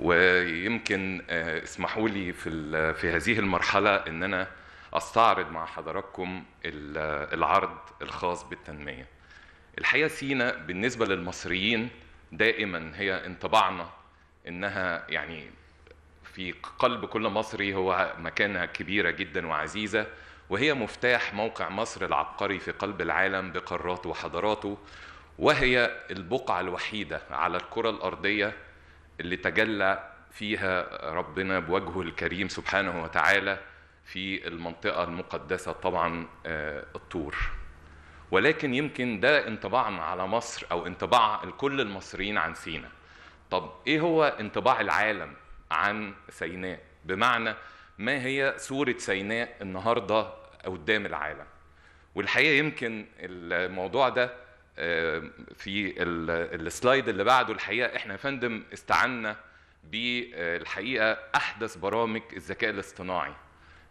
ويمكن آه، اسمحوا لي في في هذه المرحلة إن أنا أستعرض مع حضراتكم ال- العرض الخاص بالتنمية. الحقيقة سينا بالنسبة للمصريين دائما هي انطباعنا إنها يعني في قلب كل مصري هو مكانة كبيرة جدا وعزيزة وهي مفتاح موقع مصر العبقري في قلب العالم بقاراته وحضاراته وهي البقعة الوحيدة على الكرة الأرضية اللي تجلى فيها ربنا بوجهه الكريم سبحانه وتعالى في المنطقة المقدسة طبعا آه، الطور. ولكن يمكن ده انطباعنا على مصر أو انطباع كل المصريين عن سينا. طب إيه هو انطباع العالم عن سيناء؟ بمعنى ما هي صورة سيناء النهاردة قدام العالم؟ والحقيقة يمكن الموضوع ده في ال- ال slide اللي بعده الحقيقة إحنا يا فندم استعنا بالحقيقة أحدث برامج الذكاء الاصطناعي.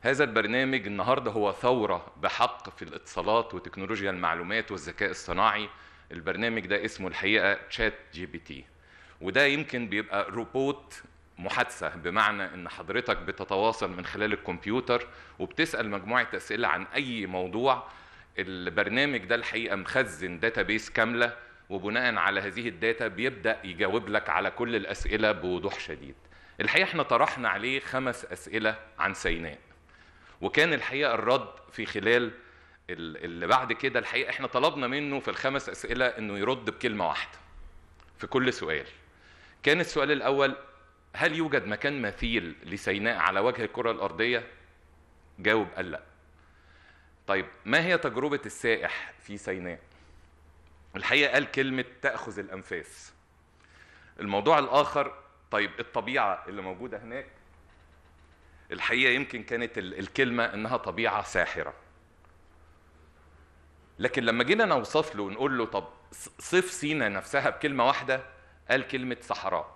هذا البرنامج النهارده هو ثورة بحق في الاتصالات وتكنولوجيا المعلومات والذكاء الصناعي البرنامج ده اسمه الحقيقة تشات جي بي تي وده يمكن بيبقى روبوت محادثة بمعنى إن حضرتك بتتواصل من خلال الكمبيوتر وبتسأل مجموعة أسئلة عن أي موضوع البرنامج ده الحقيقة مخزن database كاملة وبناء على هذه ال data بيبدأ يجاوب لك على كل الأسئلة بوضوح شديد الحقيقة إحنا طرحنا عليه خمس أسئلة عن سيناء وكان الحقيقة الرد في خلال ال- اللي بعد كده الحقيقة إحنا طلبنا منه في الخمس أسئلة إنه يرد بكلمة واحدة في كل سؤال كان السؤال الأول هل يوجد مكان مثيل لسيناء على وجه الكرة الأرضية؟ جاوب قال لا. طيب ما هي تجربة السائح في سيناء؟ الحقيقة قال كلمة تأخذ الأنفاس. الموضوع الآخر طيب الطبيعة اللي موجودة هناك الحقيقة يمكن كانت ال- الكلمة إنها طبيعة ساحرة. لكن لما جينا نوصف له ونقول له طب صف سينا نفسها بكلمة واحدة قال كلمة صحراء